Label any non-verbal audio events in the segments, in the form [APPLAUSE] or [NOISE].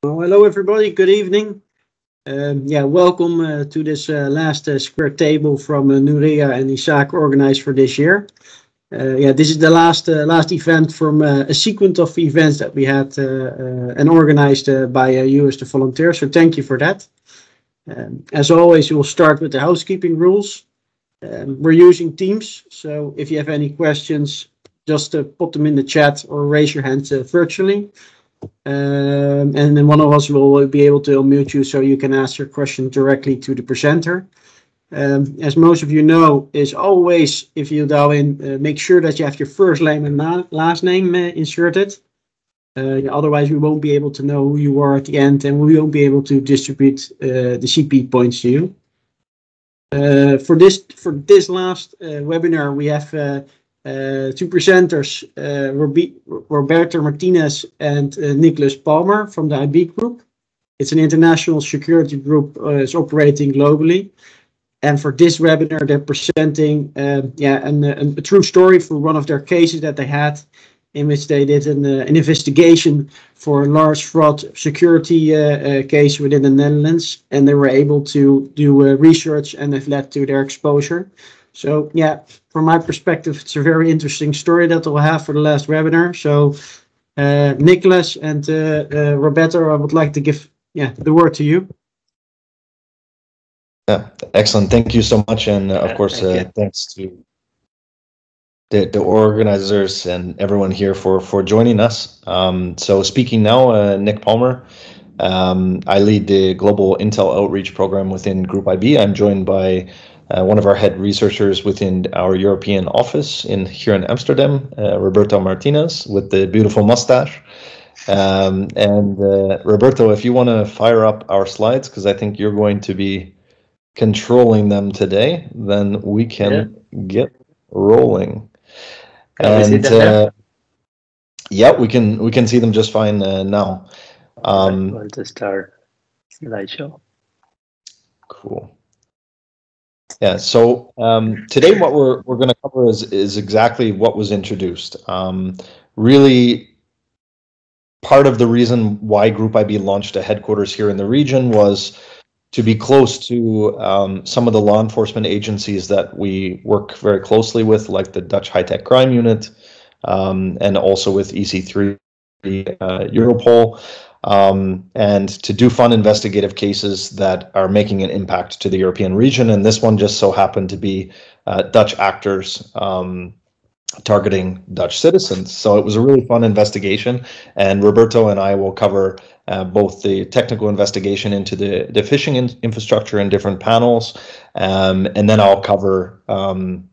Well, hello everybody. Good evening. Um, yeah, welcome uh, to this uh, last uh, square table from uh, NOREA and ISACA organized for this year. Uh, yeah, this is the last uh, last event from uh, a sequence of events that we had and organized by you as the volunteer. So thank you for that. Um, as always, we will start with the housekeeping rules. Um, we're using Teams, so if you have any questions, just put them in the chat or raise your hand virtually. Um, and then one of us will be able to unmute you so you can ask your question directly to the presenter. Um, as most of you know, is always if you dial in, uh, make sure that you have your first name and last name uh, inserted. Uh, otherwise, we won't be able to know who you are at the end, and we won't be able to distribute uh, the CP points to you. Uh, for this for this last uh, webinar, we have two presenters, uh, Roberto Martinez and uh, Nicholas Palmer from the IB Group. It's an international security group, it's operating globally. And for this webinar, they're presenting um, yeah, an, an, a true story for one of their cases that they had in which they did an, uh, an investigation for a large fraud security uh, uh, case within the Netherlands, and they were able to do research and have led to their exposure. So yeah, from my perspective, it's a very interesting story that we'll have for the last webinar. So uh, Nicholas and uh, uh, Roberto, I would like to give yeah the word to you. Yeah, excellent. Thank you so much, and uh, of course, Thank uh, thanks to the, the organizers and everyone here for for joining us. Um, so speaking now, uh, Nick Palmer. Um, I lead the global Intel outreach program within Group IB. I'm joined by uh, one of our head researchers within our European office in here in Amsterdam, uh, Roberto Martinez, with the beautiful mustache. Um, and uh, Roberto, if you want to fire up our slides, because I think you're going to be controlling them today, then we can yeah. get rolling. Can and uh, yeah, we can we can see them just fine uh, now. Um, right, to start slideshow. Cool. Yeah. So um, today, what we're we're going to cover is is exactly what was introduced. Um, really, part of the reason why Group IB launched a headquarters here in the region was to be close to um, some of the law enforcement agencies that we work very closely with, like the Dutch High Tech Crime Unit, um, and also with EC3 uh, Europol um, and to do fun investigative cases that are making an impact to the European region. And this one just so happened to be uh, Dutch actors um, targeting Dutch citizens. So it was a really fun investigation. And Roberto and I will cover uh, both the technical investigation into the, the phishing in infrastructure in different panels, um, and then I'll cover um,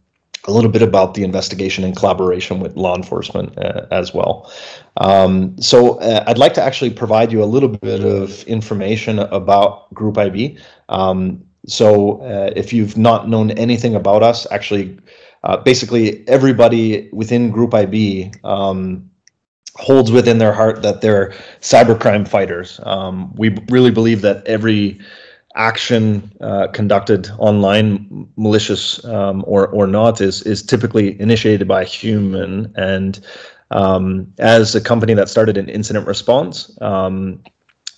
a little bit about the investigation in collaboration with law enforcement uh, as well. Um, so uh, I'd like to actually provide you a little bit of information about Group IB. Um, so uh, if you've not known anything about us, actually, uh, basically everybody within Group IB um, holds within their heart that they're cybercrime fighters. Um, we really believe that every action uh, conducted online, malicious um, or or not, is is typically initiated by a human. And um, as a company that started an incident response, um,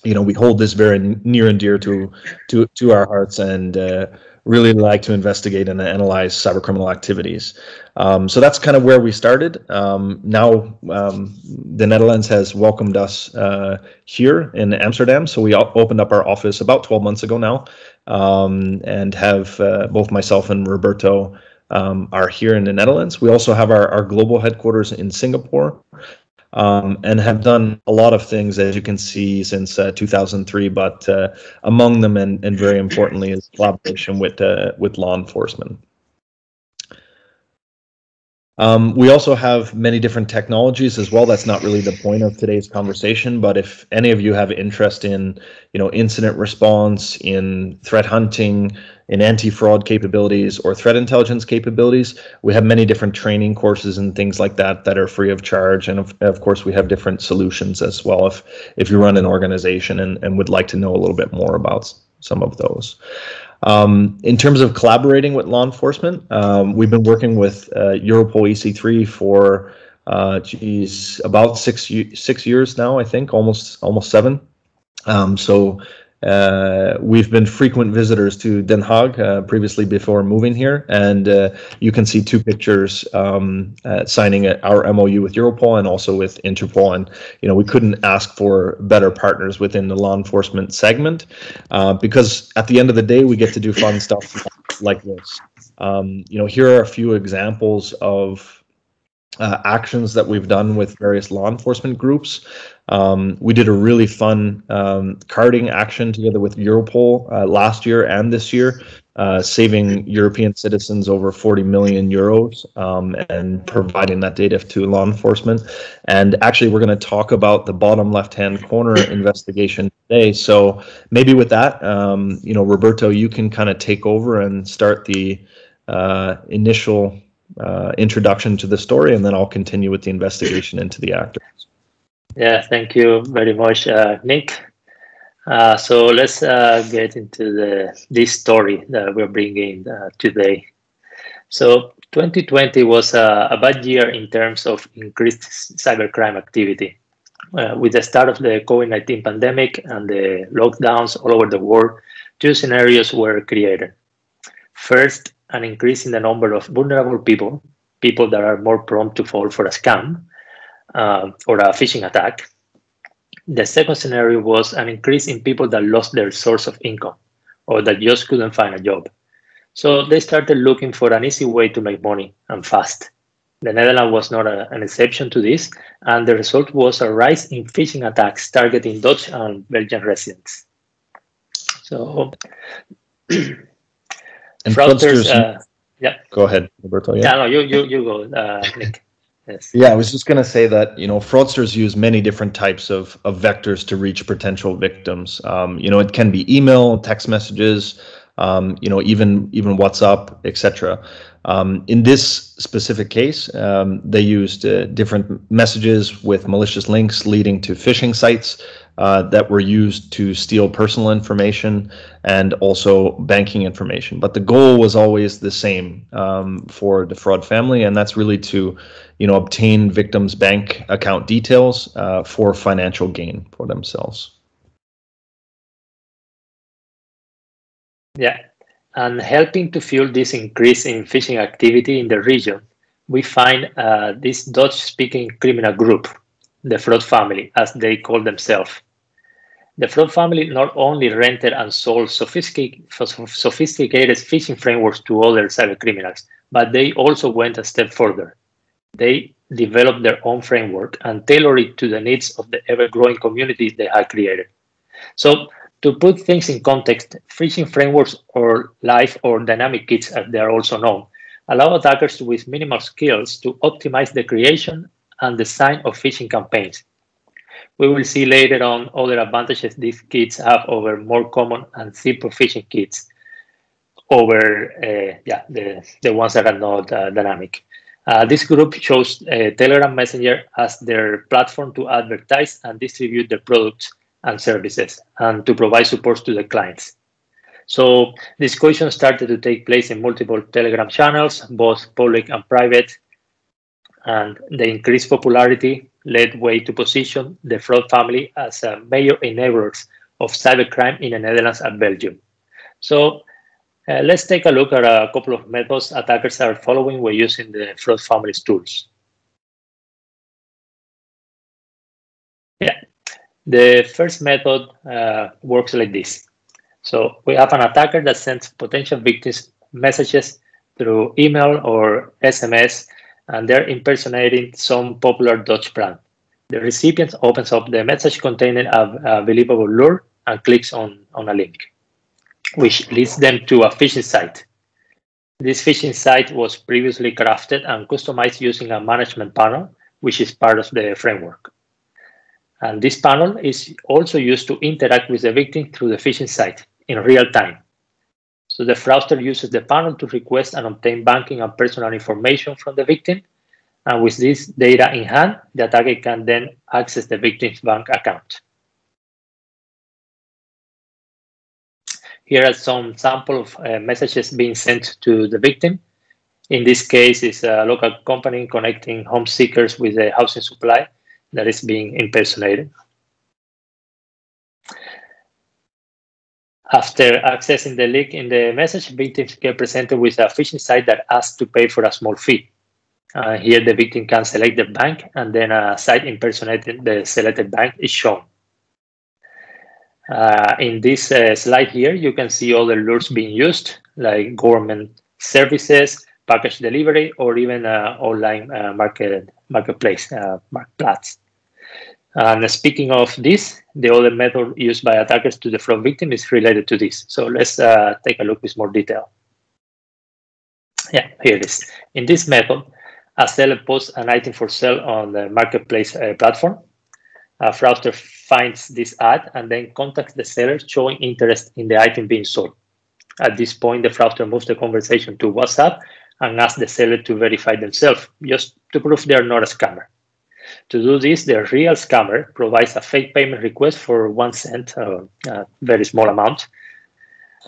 you know, we hold this very near and dear to to to our hearts, and uh, really like to investigate and analyze cyber criminal activities. Um, so that's kind of where we started. Um, now um, the Netherlands has welcomed us uh, here in Amsterdam. So we opened up our office about 12 months ago now um, and have uh, both myself and Roberto um, are here in the Netherlands. We also have our, our global headquarters in Singapore um, and have done a lot of things, as you can see, since uh, 2003. But uh, among them, and, and very importantly, is collaboration with uh, with law enforcement. Um, we also have many different technologies as well. That's not really the point of today's conversation, but if any of you have interest in, you know, incident response, in threat hunting, in anti-fraud capabilities or threat intelligence capabilities, we have many different training courses and things like that that are free of charge. And of, of course, we have different solutions as well if if you run an organization and, and would like to know a little bit more about some of those. Um, in terms of collaborating with law enforcement, um, we've been working with uh, Europol EC3 for uh, geez, about six six years now, I think, almost almost seven. Um, so uh, we've been frequent visitors to Den Haag uh, previously before moving here, and uh, you can see two pictures um, uh, signing our MOU with Europol and also with Interpol. And you know, we couldn't ask for better partners within the law enforcement segment uh, because at the end of the day, we get to do fun stuff like this. Um, you know, here are a few examples of uh, actions that we've done with various law enforcement groups. Um, we did a really fun um, carding action together with Europol uh, last year and this year, uh, saving European citizens over 40 million euros um, and providing that data to law enforcement. And actually, we're going to talk about the bottom left-hand corner [COUGHS] investigation today. So maybe with that, um, you know, Roberto, you can kind of take over and start the uh, initial uh, introduction to the story, and then I'll continue with the investigation into the actors. Yeah, thank you very much, uh, Nick. Uh, so let's uh, get into the this story that we're bringing uh, today. So 2020 was a, a, bad year in terms of increased cybercrime activity. Uh, with the start of the COVID-19 pandemic and the lockdowns all over the world, two scenarios were created. First, an increase in the number of vulnerable people, people that are more prone to fall for a scam uh, or a phishing attack. The second scenario was an increase in people that lost their source of income or that just couldn't find a job. So they started looking for an easy way to make money and fast. The Netherlands was not a, an exception to this, and the result was a rise in phishing attacks targeting Dutch and Belgian residents. So And fraudsters, uh, yeah. Go ahead, Roberto. Yeah, yeah no, you you you go, uh, Nick. Yes. Yeah, I was just going to say that you know fraudsters use many different types of, of vectors to reach potential victims. Um, you know, it can be email, text messages, um, you know, even even WhatsApp, etc. Um, in this specific case, um, they used uh, different messages with malicious links leading to phishing sites uh, that were used to steal personal information and also banking information. But the goal was always the same um, for the fraud family, and that's really to, you know, obtain victims' bank account details uh, for financial gain for themselves. Yeah, and helping to fuel this increase in phishing activity in the region, we find uh, this Dutch-speaking criminal group, the fraud family, as they call themselves. The fraud family not only rented and sold sophisticated, phishing frameworks to other cyber criminals, but they also went a step further. They developed their own framework and tailored it to the needs of the ever-growing community they had created. So to put things in context, phishing frameworks or live or dynamic kits, as they are also known, allow attackers with minimal skills to optimize the creation and design of phishing campaigns. We will see later on other advantages these kits have over more common and simple phishing kits over uh, yeah, the, the ones that are not uh, dynamic. Uh, this group chose uh, Telegram Messenger as their platform to advertise and distribute their products and services and to provide support to the clients. So discussions started to take place in multiple Telegram channels, both public and private, and the increased popularity led way to position the fraud family as a major enablers of cybercrime in the Netherlands and Belgium. So uh, let's take a look at a couple of methods attackers are following when using the fraud family's tools. Yeah, the first method uh, works like this. So we have an attacker that sends potential victims messages through email or SMS, and they're impersonating some popular Dutch brand. The recipient opens up the message containing a, a believable lure and clicks on, on a link, which leads them to a phishing site. This phishing site was previously crafted and customized using a management panel, which is part of the framework. And this panel is also used to interact with the victim through the phishing site in real time. So the fraudster uses the panel to request and obtain banking and personal information from the victim. And with this data in hand, the attacker can then access the victim's bank account. Here are some sample of uh, messages being sent to the victim. In this case, it's a local company connecting home seekers with a housing supply that is being impersonated. After accessing the link in the message, victims get presented with a phishing site that asks to pay for a small fee. Uh, here, the victim can select the bank, and then a site impersonating the selected bank is shown. Uh, in this uh, slide here, you can see all the lures being used, like government services, package delivery, or even uh, online uh, market marketplace, uh, marketplace. And speaking of this, the other method used by attackers to defraud victims is related to this. So let's uh, take a look with more detail. Yeah, here it is. In this method, a seller posts an item for sale on the marketplace uh, platform. A fraudster finds this ad and then contacts the seller showing interest in the item being sold. At this point, the fraudster moves the conversation to WhatsApp and asks the seller to verify themselves, just to prove they are not a scammer. To do this, the real scammer provides a fake payment request for one cent, uh, a very small amount.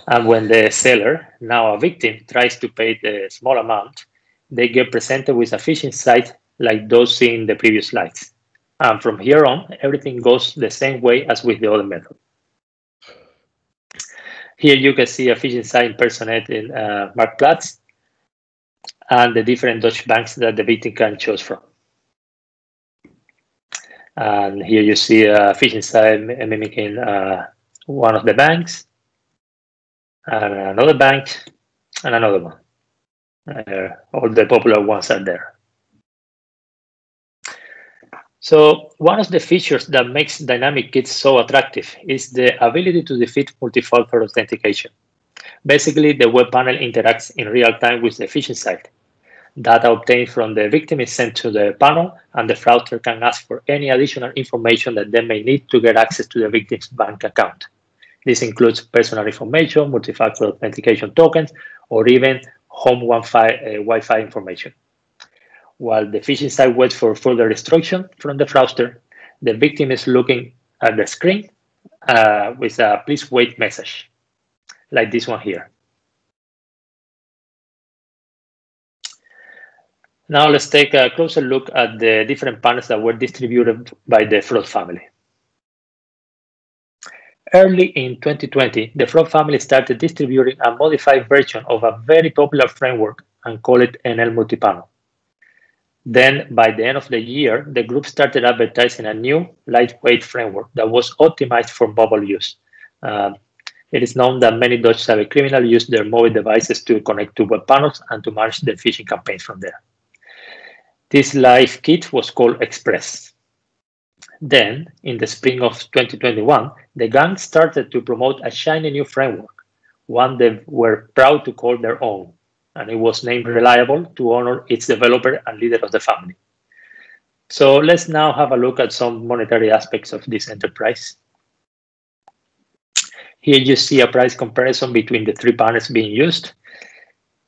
And when the seller, now a victim, tries to pay the small amount, they get presented with a phishing site like those seen in the previous slides. And from here on, everything goes the same way as with the other method. Here you can see a phishing site impersonating uh, Marktplaats and the different Dutch banks that the victim can choose from. And here you see a phishing site mimicking uh, one of the banks, and another bank, and another one. Uh, all the popular ones are there. So one of the features that makes dynamic kits so attractive is the ability to defeat multi-factor authentication. Basically, the web panel interacts in real time with the phishing site. Data obtained from the victim is sent to the panel, and the fraudster can ask for any additional information that they may need to get access to the victim's bank account. This includes personal information, multi-factor authentication tokens, or even home Wi-Fi, uh, Wi-Fi information. While the phishing site waits for further instruction from the fraudster, the victim is looking at the screen uh, with a please wait message, like this one here. Now let's take a closer look at the different panels that were distributed by the fraud family. Early in 2020, the fraud family started distributing a modified version of a very popular framework and called it NL Multipanel. Then, by the end of the year, the group started advertising a new lightweight framework that was optimized for mobile use. Uh, it is known that many Dutch cybercriminals use their mobile devices to connect to web panels and to manage their phishing campaigns from there. This live kit was called Express. Then, in the spring of 2021, the gang started to promote a shiny new framework, one they were proud to call their own, and it was named Reliable to honor its developer and leader of the family. So let's now have a look at some monetary aspects of this enterprise. Here you see a price comparison between the three panels being used.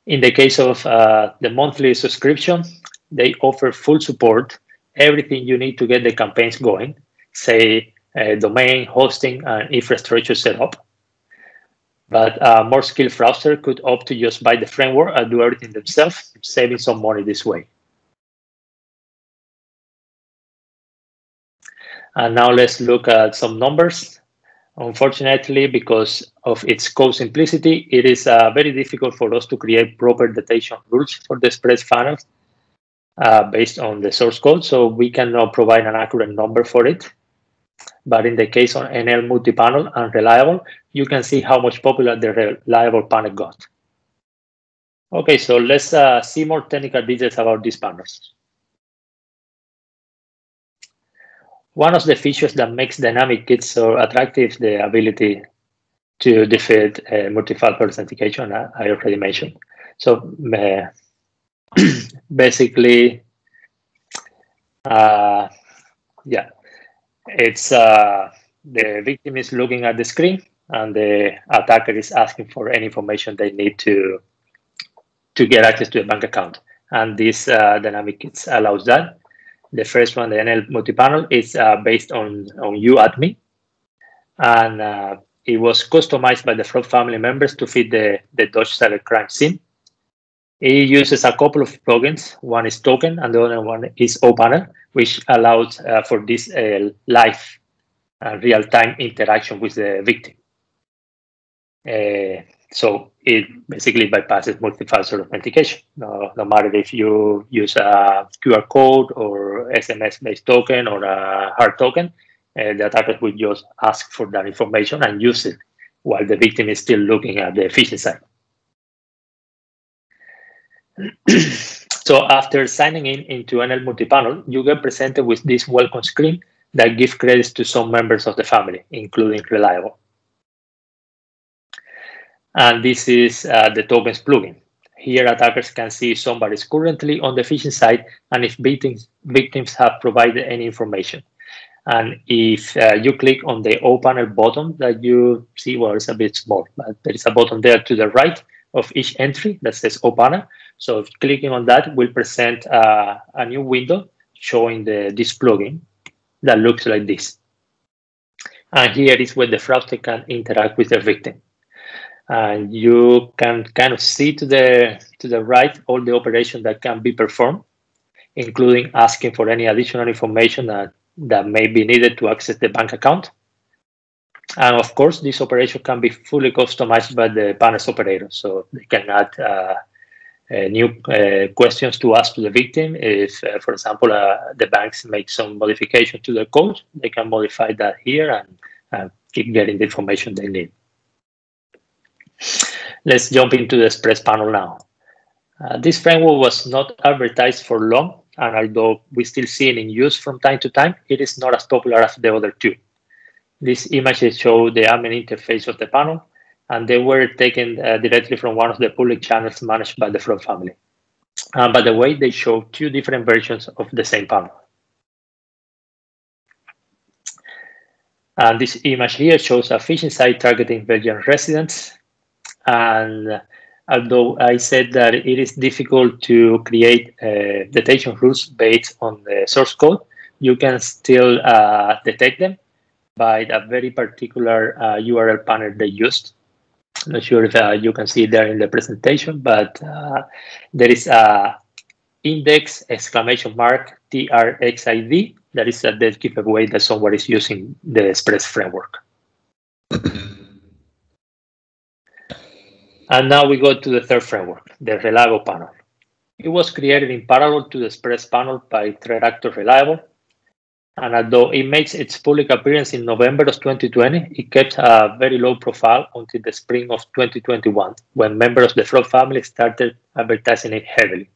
In the case of uh, the monthly subscription, they offer full support, everything you need to get the campaigns going, say uh, domain, hosting, and infrastructure setup. But a more skilled fraudster could opt to just buy the framework and do everything themselves, saving some money this way. And now let's look at some numbers. Unfortunately, because of its code simplicity, it is uh, very difficult for us to create proper detection rules for the Express panels uh, based on the source code, so we cannot provide an accurate number for it. But in the case of NL multi-panel and reliable, you can see how much popular the reliable panel got. Okay, so let's uh, see more technical details about these panels. One of the features that makes dynamic kits so attractive is the ability to defeat uh, multi-factor authentication, uh, I already mentioned. So uh, [CLEARS THROAT] basically, uh, yeah, it's uh, the victim is looking at the screen and the attacker is asking for any information they need to to get access to a bank account. And this uh, dynamic kits allows that. The first one, the NL multi-panel, is uh, based on on UAdmin, and uh, it was customized by the fraud family members to fit the the Dutch cybercrime scene. It uses a couple of plugins. One is Token, and the other one is OPanel, which allows uh, for this uh, live real-time interaction with the victim. Uh, so it basically bypasses multi-factor authentication. No, no matter if you use a QR code or SMS-based token or a hard token, uh, the attacker will just ask for that information and use it while the victim is still looking at the phishing site. [CLEARS THROAT] so after signing in into NL Multipanel, you get presented with this welcome screen that gives credits to some members of the family, including Reliable. And this is uh, the tokens plugin. Here, attackers can see somebody is currently on the phishing site and if victims, victims have provided any information. And if uh, you click on the O panel button that you see, well, it's a bit small, but there is a button there to the right of each entry that says O So clicking on that will present uh, a new window showing the, this plugin that looks like this. And here is where the fraudster can interact with the victim and you can kind of see to the to the right all the operation that can be performed, including asking for any additional information that, that may be needed to access the bank account. And of course, this operation can be fully customized by the panel's operator, so they can add uh, new uh, questions to ask to the victim. If, uh, for example, uh, the banks make some modification to the code, they can modify that here and keep getting the information they need. Let's jump into the Express panel now. Uh, this framework was not advertised for long, and although we still see it in use from time to time, it is not as popular as the other two. These images show the admin interface of the panel, and they were taken uh, directly from one of the public channels managed by the Fraud family. Uh, by the way, they show two different versions of the same panel. And this image here shows a phishing site targeting Belgian residents and although I said that it is difficult to create uh, detection rules based on the source code, you can still uh, detect them by a very particular uh, URL panel they used. I'm not sure if uh, you can see there in the presentation, but uh, there is a index exclamation mark TRXID. That is a dead giveaway that someone is using the Express framework. And now we go to the third framework, the Reliable panel. It was created in parallel to the Express panel by threat actor Reliable. And although it makes its public appearance in November of 2020, it kept a very low profile until the spring of 2021, when members of the Fraud family started advertising it heavily.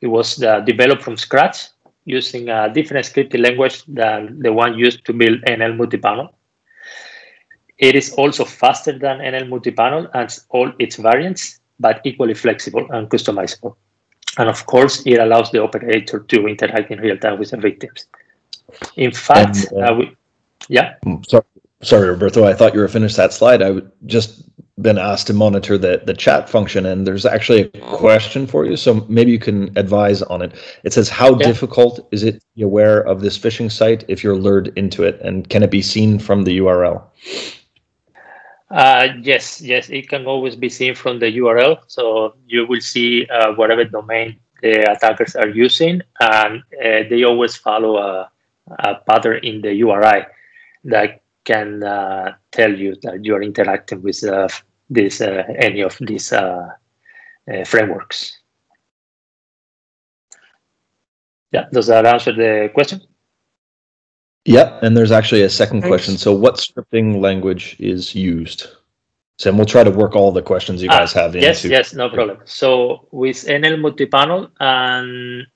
It was uh, developed from scratch using a different scripting language than the one used to build NL multipanel. It is also faster than NL multipanel and all its variants, but equally flexible and customizable. And of course, it allows the operator to interact in real time with the victims. In fact, and, uh, uh, we, yeah. Mm, sorry, sorry, Roberto. I thought you were finished that slide. I just been asked to monitor the the chat function, and there's actually a question for you. So maybe you can advise on it. It says, "How yeah. difficult is it to be aware of this phishing site if you're lured into it, and can it be seen from the URL?" Uh, yes, yes, it can always be seen from the URL. So you will see uh, whatever domain the attackers are using, and uh, they always follow a, a, pattern in the URI that can uh, tell you that you are interacting with uh, this uh, any of these frameworks. Yeah, does that answer the question? Yep, and there's actually a second Thanks. question. So, what scripting language is used? So, we'll try to work all the questions you ah, guys have yes, into. Yes, yes, no problem. So, with NL multipanel, and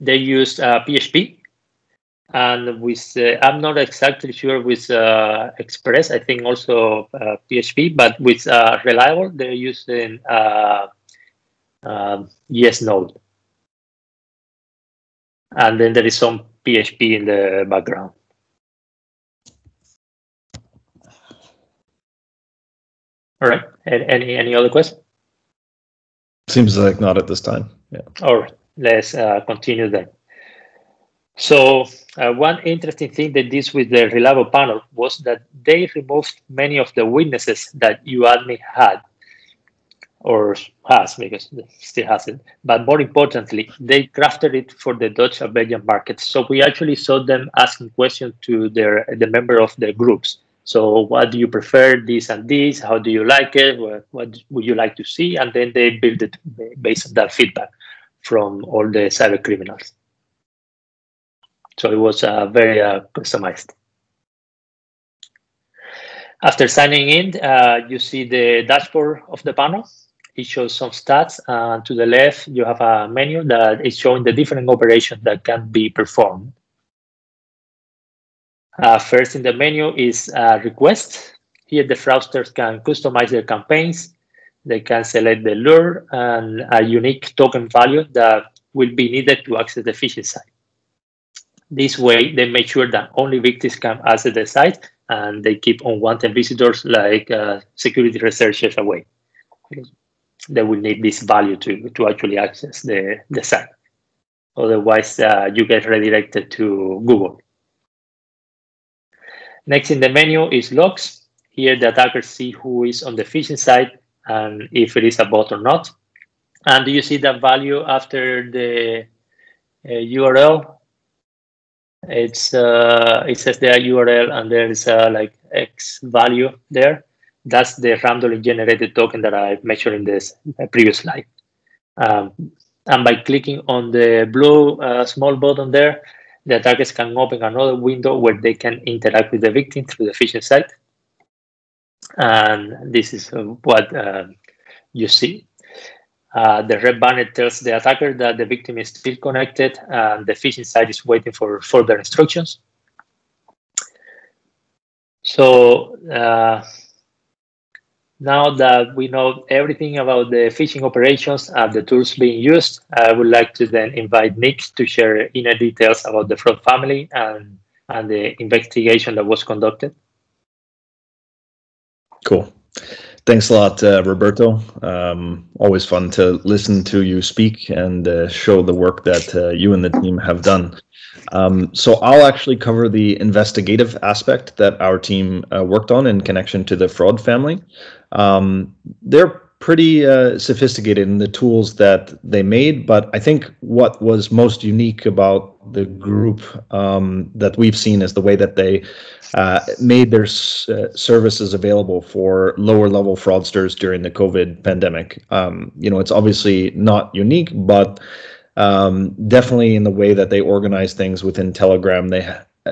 they use uh, PHP, and with uh, I'm not exactly sure with uh, Express. I think also PHP, uh, but with uh, Reliable, they're using uh, um, yes Node, and then there is some PHP in the background. All right. Any any other questions? Seems like not at this time. Yeah. All right. Let's uh, continue then. So uh, one interesting thing they did with the reliable panel was that they removed many of the weaknesses that UAdmin had or has because it still hasn't. But more importantly, they crafted it for the Dutch and Belgian markets. So we actually saw them asking questions to their the member of the groups. So what do you prefer, this and this? How do you like it? What, what would you like to see? And then they build it based on that feedback from all the cyber criminals. So it was uh, very uh, customized. After signing in, uh, you see the dashboard of the panel. It shows some stats. Uh, to the left, you have a menu that is showing the different operations that can be performed. Uh, first in the menu is uh, request. Here the fraudsters can customize their campaigns. They can select the lure and a unique token value that will be needed to access the phishing site. This way, they make sure that only victims can access the site and they keep unwanted visitors like uh, security researchers away. They will need this value to, to actually access the, the site. Otherwise, uh, you get redirected to Google. Next in the menu is logs. Here the attackers see who is on the phishing site and if it is a bot or not. And do you see that value after the uh, URL? It's uh, it says there URL and there is uh, like X value there. That's the randomly generated token that I mentioned in this previous slide. Um, and by clicking on the blue uh, small button there, the attackers can open another window where they can interact with the victim through the phishing site. And this is what uh, you see. Uh, the red banner tells the attacker that the victim is still connected and the phishing site is waiting for further instructions. So uh, now that we know everything about the phishing operations and the tools being used, I would like to then invite Nick to share inner details about the fraud family and, and the investigation that was conducted. Cool. Thanks a lot, uh, Roberto. Um, always fun to listen to you speak and uh, show the work that uh, you and the team have done. Um, so I'll actually cover the investigative aspect that our team uh, worked on in connection to the fraud family. Um, they're pretty uh, sophisticated in the tools that they made, but I think what was most unique about the group um, that we've seen is the way that they uh, made their uh, services available for lower level fraudsters during the COVID pandemic. Um, you know, it's obviously not unique, but um, definitely in the way that they organize things within Telegram, they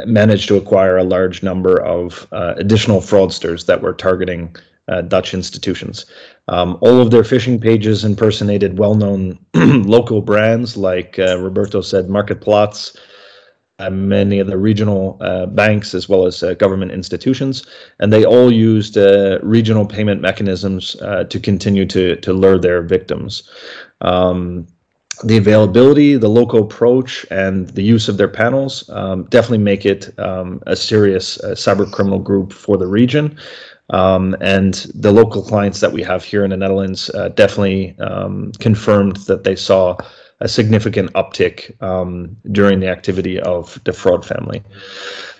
managed to acquire a large number of uh, additional fraudsters that were targeting uh, Dutch institutions. Um, all of their phishing pages impersonated well-known [CLEARS THROAT] local brands like uh, Roberto said, Marktplaats, uh, many of the regional uh, banks as well as uh, government institutions, and they all used uh, regional payment mechanisms uh, to continue to to lure their victims. Um, the availability, the local approach, and the use of their panels um, definitely make it um, a serious uh, cyber criminal group for the region. Um, and the local clients that we have here in the Netherlands uh, definitely um, confirmed that they saw a significant uptick um, during the activity of the fraud family.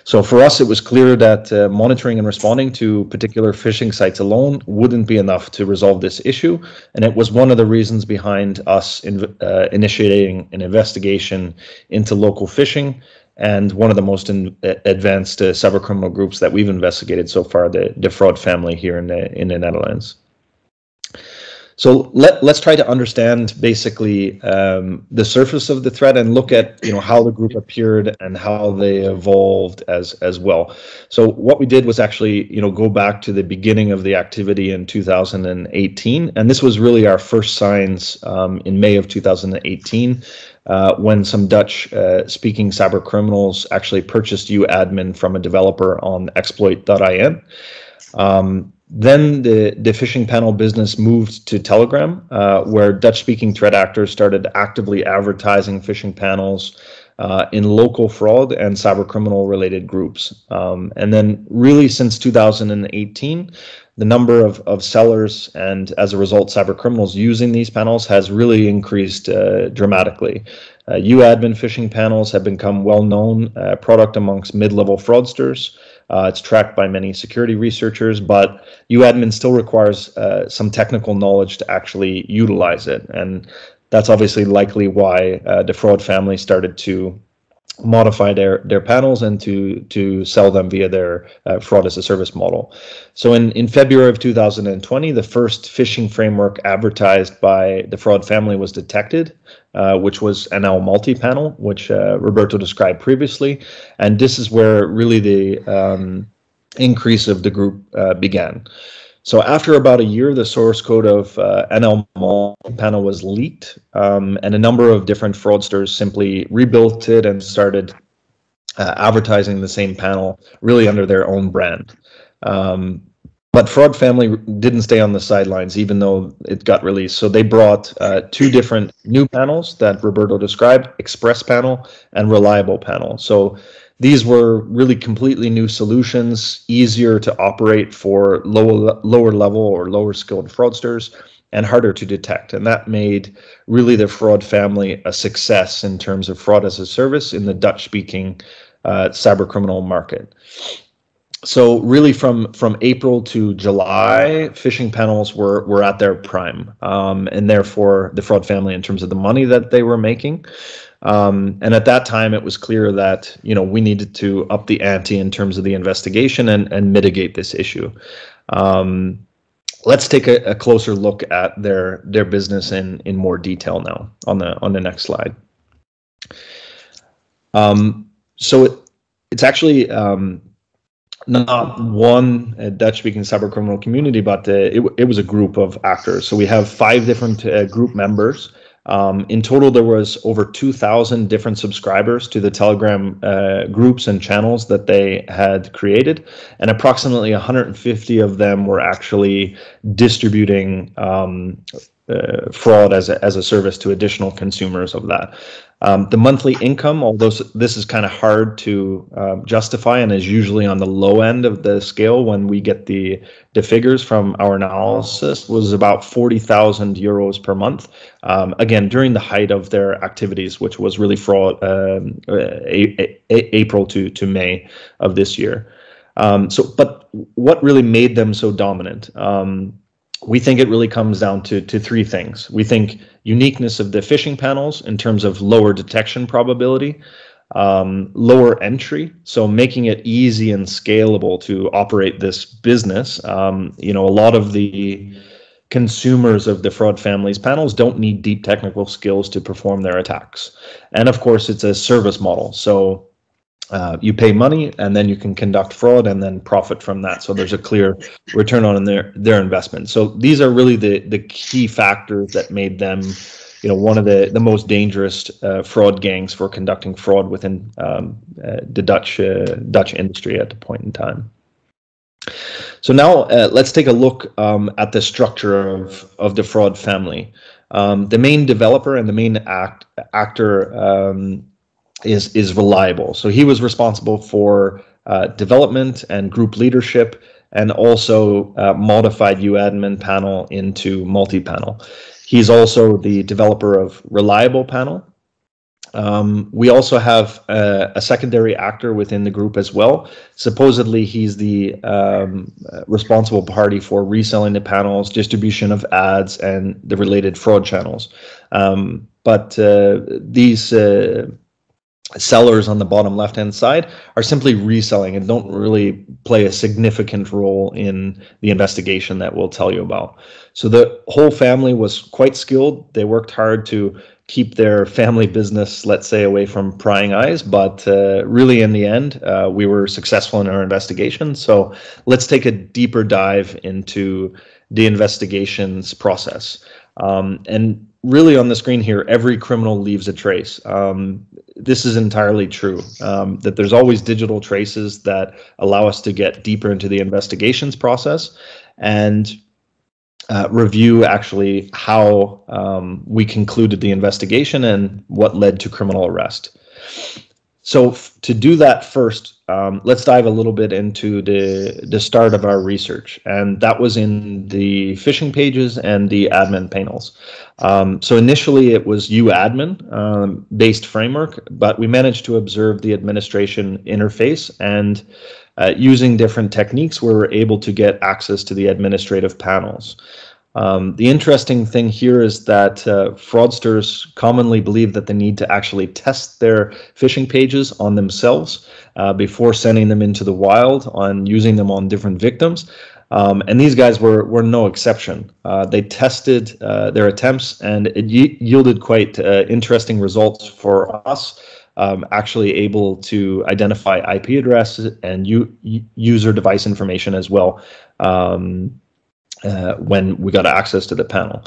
So for us, it was clear that uh, monitoring and responding to particular phishing sites alone wouldn't be enough to resolve this issue. And it was one of the reasons behind us in, uh, initiating an investigation into local phishing and one of the most in, advanced uh, cyber criminal groups that we've investigated so far, the, the fraud family here in the, in the Netherlands. So let, let's try to understand basically um, the surface of the threat and look at you know how the group appeared and how they evolved as as well. So what we did was actually you know go back to the beginning of the activity in 2018, and this was really our first signs um, in May of 2018 uh, when some Dutch uh, speaking cyber criminals actually purchased uAdmin from a developer on exploit.in. Um, then the, the phishing panel business moved to Telegram, uh, where Dutch speaking threat actors started actively advertising phishing panels uh, in local fraud and cyber criminal related groups. Um, and then, really, since 2018, the number of, of sellers and as a result, cyber criminals using these panels has really increased uh, dramatically. Uh, uAdmin phishing panels have become well known uh, product amongst mid level fraudsters. Uh, it's tracked by many security researchers, but uAdmin still requires uh, some technical knowledge to actually utilize it. And that's obviously likely why uh, the fraud family started to modify their their panels and to to sell them via their uh, fraud as a service model. So in in February of 2020, the first phishing framework advertised by the fraud family was detected, uh, which was NL multi-panel, which uh, Roberto described previously, and this is where really the um, increase of the group uh, began. So after about a year, the source code of uh, panel was leaked, um, and a number of different fraudsters simply rebuilt it and started uh, advertising the same panel, really under their own brand. Um, but Fraud Family didn't stay on the sidelines, even though it got released. So they brought uh, two different new panels that Roberto described: Express Panel and Reliable Panel. So these were really completely new solutions, easier to operate for lower lower level or lower skilled fraudsters, and harder to detect. And that made really the fraud family a success in terms of fraud as a service in the Dutch speaking uh, cyber criminal market. So really from from April to July, phishing panels were were at their prime, um, and therefore the fraud family in terms of the money that they were making. Um, and at that time, it was clear that you know we needed to up the ante in terms of the investigation and, and mitigate this issue. Um, let's take a, a, closer look at their their business in in more detail now on the on the next slide. Um, so it, it's actually um, not one uh, Dutch-speaking cyber criminal community, but uh, it, it was a group of actors. So we have five different uh, group members um, in total, there was over 2,000 different subscribers to the Telegram uh, groups and channels that they had created, and approximately 150 of them were actually distributing um, uh, fraud as a, as a service to additional consumers of that. Um, the monthly income, although this is kind of hard to uh, justify and is usually on the low end of the scale when we get the the figures from our analysis, was about 40,000 euros per month. Um, again, during the height of their activities, which was really fraud um, a, a, April to, to May of this year. Um, so, but what really made them so dominant? We think it really comes down to, to three things. We think uniqueness of the phishing panels in terms of lower detection probability, um, lower entry, so making it easy and scalable to operate this business. Um, you know, a lot of the consumers of the fraud families panels don't need deep technical skills to perform their attacks. And of course, it's a service model. So uh, you pay money and then you can conduct fraud and then profit from that. So there's a clear return on their their investment. So these are really the the key factors that made them, you know, one of the the most dangerous uh, fraud gangs for conducting fraud within um, uh, the Dutch uh, Dutch industry at the point in time. So now uh, let's take a look um, at the structure of of the fraud family. Um, the main developer and the main act actor um, is is reliable. So he was responsible for uh, development and group leadership, and also uh, modified uadmin panel into multi-panel. He's also the developer of reliable panel. Um, we also have a, a, secondary actor within the group as well. Supposedly, he's the um, responsible party for reselling the panels, distribution of ads, and the related fraud channels. Um, but uh, these uh, sellers on the bottom left hand side are simply reselling and don't really play a significant role in the investigation that we'll tell you about. So the whole family was quite skilled. They worked hard to keep their family business, let's say, away from prying eyes. But uh, really, in the end, uh, we were successful in our investigation. So let's take a deeper dive into the investigations process. Um, and really on the screen here, every criminal leaves a trace. Um, this is entirely true, um, that there's always digital traces that allow us to get deeper into the investigations process and uh, review actually how um, we concluded the investigation and what led to criminal arrest. So to do that first, um, let's dive a little bit into the the start of our research, and that was in the phishing pages and the admin panels. Um, so initially, it was uadmin um, based framework, but we managed to observe the administration interface, and uh, using different techniques, we were able to get access to the administrative panels. Um, the interesting thing here is that uh, fraudsters commonly believe that they need to actually test their phishing pages on themselves uh, before sending them into the wild on using them on different victims. Um, and these guys were were no exception. Uh, they tested uh, their attempts, and it yielded quite uh, interesting results for us. Um, actually able to identify IP addresses and user device information as well. Um, uh, when we got access to the panel.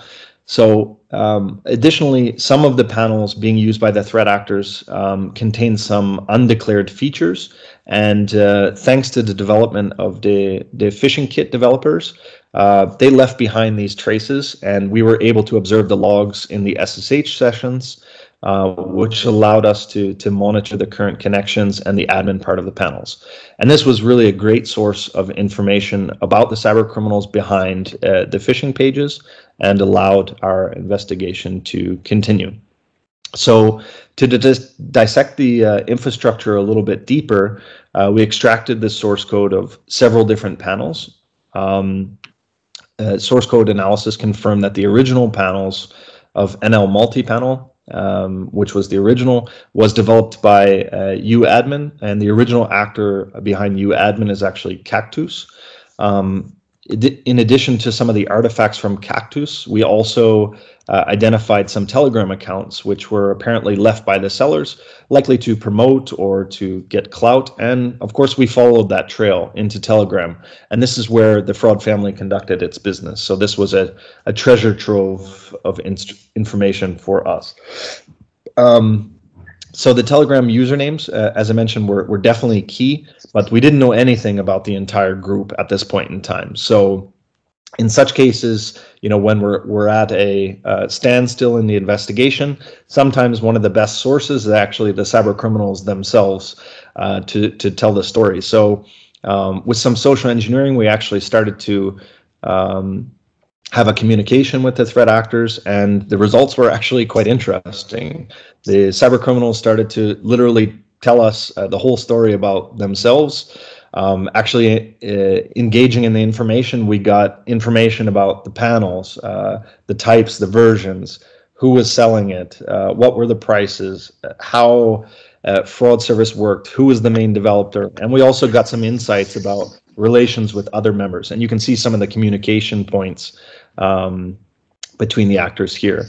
So um, additionally, some of the panels being used by the threat actors um, contain some undeclared features. And uh, thanks to the development of the, the phishing kit developers, uh, they left behind these traces and we were able to observe the logs in the SSH sessions uh, which allowed us to to monitor the current connections and the admin part of the panels. And this was really a great source of information about the cyber criminals behind uh, the phishing pages and allowed our investigation to continue. So to dis dissect the uh, infrastructure a little bit deeper, uh, we extracted the source code of several different panels. Um, uh, source code analysis confirmed that the original panels of NL multi-panel um, which was the original, was developed by uh, uAdmin, and the original actor behind uAdmin is actually Cactus. Um, in addition to some of the artifacts from Cactus, we also uh, identified some Telegram accounts which were apparently left by the sellers, likely to promote or to get clout. And of course, we followed that trail into Telegram. And this is where the fraud family conducted its business. So this was a, a treasure trove of information for us. Um, so the Telegram usernames, uh, as I mentioned, were, were definitely key, but we didn't know anything about the entire group at this point in time. So in such cases, you know, when we're, we're at a uh, standstill in the investigation, sometimes one of the best sources is actually the cyber criminals themselves uh, to, to tell the story. So um, with some social engineering, we actually started to um, have a communication with the threat actors, and the results were actually quite interesting. The cyber criminals started to literally tell us uh, the whole story about themselves. Um, actually, uh, engaging in the information, we got information about the panels, uh, the types, the versions, who was selling it, uh, what were the prices, how uh, fraud service worked, who was the main developer, and we also got some insights about relations with other members. And you can see some of the communication points um, between the actors here.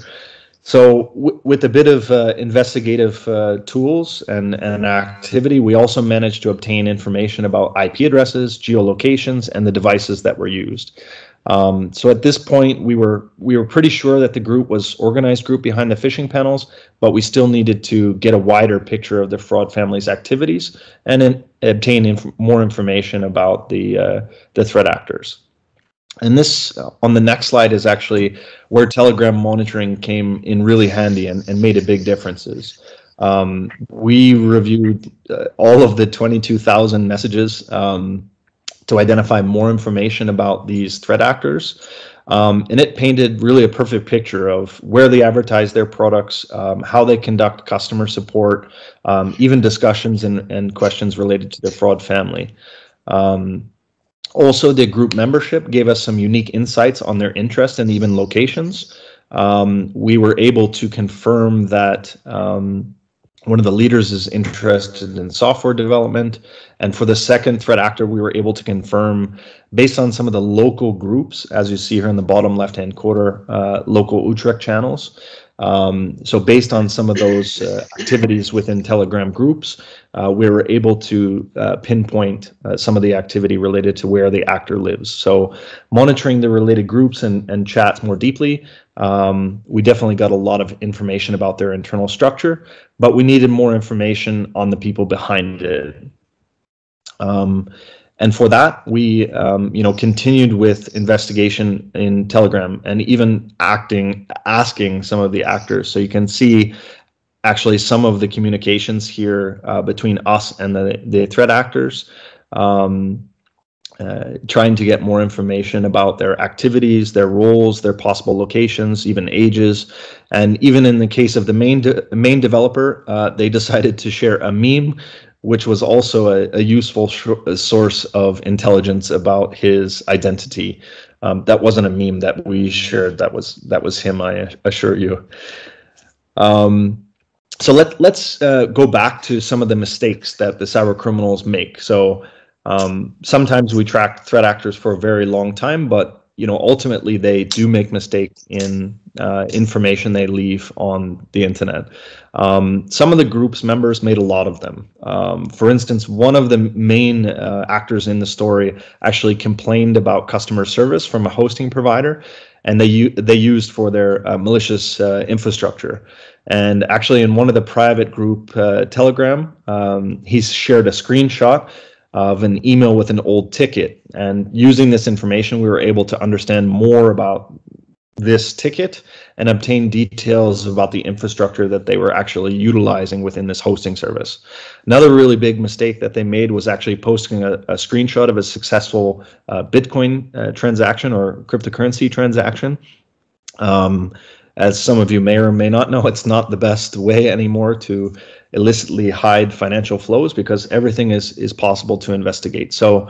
So with a bit of uh, investigative uh, tools and, and activity, we also managed to obtain information about IP addresses, geolocations, and the devices that were used. Um, so at this point, we were we were pretty sure that the group was organized group behind the phishing panels, but we still needed to get a wider picture of the fraud family's activities and then obtain inf more information about the uh, the threat actors. And this on the next slide is actually where Telegram monitoring came in really handy and, and made a big differences. Um, we reviewed uh, all of the 22,000 messages um, to identify more information about these threat actors. Um, and it painted really a perfect picture of where they advertise their products, um, how they conduct customer support, um, even discussions and, and questions related to the fraud family. Um, also, the group membership gave us some unique insights on their interest and even locations. Um, we were able to confirm that um, one of the leaders is interested in software development. And for the second threat actor, we were able to confirm, based on some of the local groups, as you see here in the bottom left-hand corner, uh, local Utrecht channels, um, so based on some of those uh, activities within Telegram groups, uh, we were able to uh, pinpoint uh, some of the activity related to where the actor lives. So monitoring the related groups and, and chats more deeply, um, we definitely got a lot of information about their internal structure, but we needed more information on the people behind it. Um, and for that, we um, you know continued with investigation in Telegram and even acting, asking some of the actors. So you can see actually some of the communications here uh, between us and the the threat actors. Um, uh, trying to get more information about their activities, their roles, their possible locations, even ages, and even in the case of the main de main developer, uh, they [LAUGHS] decided to share a meme which was also a, a useful a source of intelligence about his identity. Um, that wasn't a meme that we shared. That was that was him. I assure you. Um, so let let's uh, go back to some of the mistakes that the cyber criminals make. So um, sometimes we track threat actors for a very long time, but you know ultimately they do make mistakes in uh, information they leave on the internet. Um, some of the group's members made a lot of them. Um, for instance, one of the main uh, actors in the story actually complained about customer service from a hosting provider, and they they used for their uh, malicious uh, infrastructure. And actually, in one of the private group uh, Telegram, um, he's shared a screenshot of an email with an old ticket. And using this information, we were able to understand more about this ticket and obtain details about the infrastructure that they were actually utilizing within this hosting service. Another really big mistake that they made was actually posting a, a screenshot of a successful uh, Bitcoin uh, transaction or cryptocurrency transaction. Um, as some of you may or may not know, it's not the best way anymore to illicitly hide financial flows because everything is is possible to investigate. So,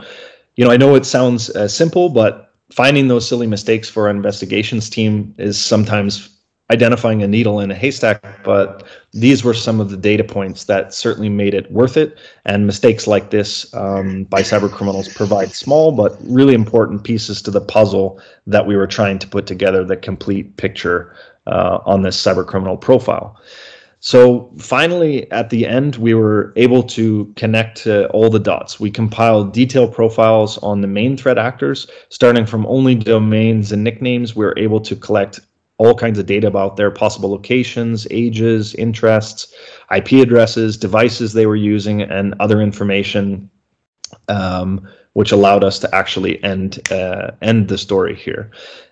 you know, I know it sounds uh, simple, but finding those silly mistakes for our investigations team is sometimes identifying a needle in a haystack, but these were some of the data points that certainly made it worth it. And mistakes like this um, by cyber criminals provide small but really important pieces to the puzzle that we were trying to put together the complete picture uh, on this cyber criminal profile. So finally, at the end, we were able to connect uh, all the dots. We compiled detailed profiles on the main threat actors, starting from only domains and nicknames. We were able to collect all kinds of data about their possible locations, ages, interests, IP addresses, devices they were using, and other information, um, which allowed us to actually end uh, end the story here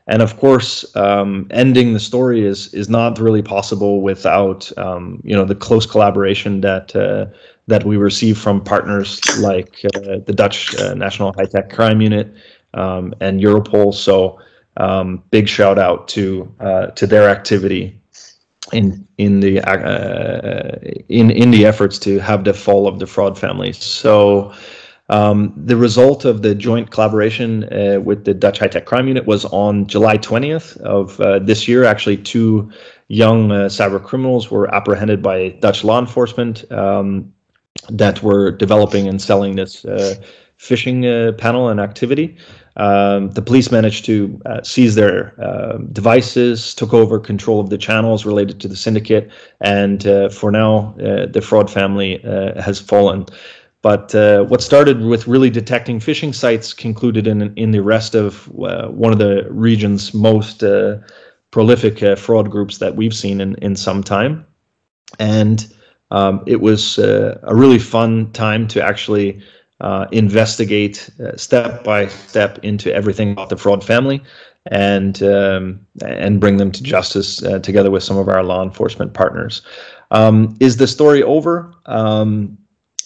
and of course, um, ending the story is is not really possible without um, you know the close collaboration that uh, that we receive from partners like uh, the Dutch uh, National High Tech Crime Unit um, and Europol. So um, big shout out to uh, to their activity in in the uh, in in the efforts to have the fall of the fraud families. So. Um, the result of the joint collaboration uh, with the Dutch High Tech Crime Unit was on July 20th of uh, this year. Actually, two young uh, cyber criminals were apprehended by Dutch law enforcement um, that were developing and selling this uh, phishing uh, panel and activity. Um, the police managed to uh, seize their uh, devices, took over control of the channels related to the syndicate, and uh, for now, uh, the fraud family has fallen. But uh, what started with really detecting phishing sites concluded in in the arrest of uh, one of the region's most uh, prolific uh, fraud groups that we've seen in, in some time. And um, it was uh, a really fun time to actually uh, investigate step by step into everything about the fraud family and um, and bring them to justice together with some of our law enforcement partners. Um, is the story over? Um,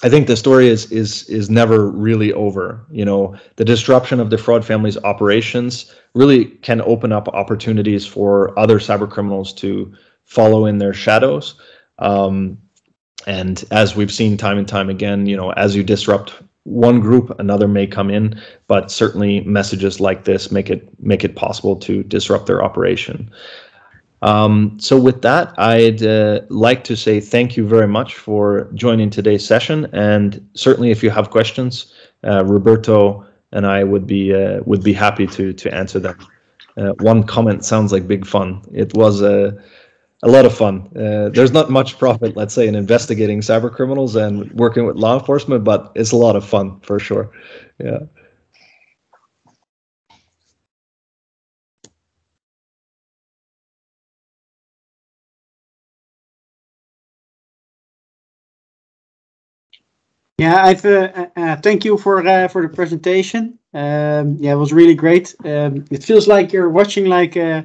I think the story is is is never really over. You know, the disruption of the fraud family's operations really can open up opportunities for other cyber criminals to follow in their shadows. Um, and as we've seen time and time again, you know, as you disrupt one group, another may come in. But certainly, messages like this make it make it possible to disrupt their operation. Um, so with that, I'd uh, like to say thank you very much for joining today's session, and certainly if you have questions, uh, Roberto and I would be uh, would be happy to to answer them. Uh, one comment sounds like big fun. It was a a lot of fun. Uh, there's not much profit, let's say, in investigating cyber criminals and working with law enforcement, but it's a lot of fun for sure. Yeah. Yeah, I've uh, uh, uh, thank you for uh, for the presentation. Um, yeah, it was really great. Um, it feels like you're watching like uh,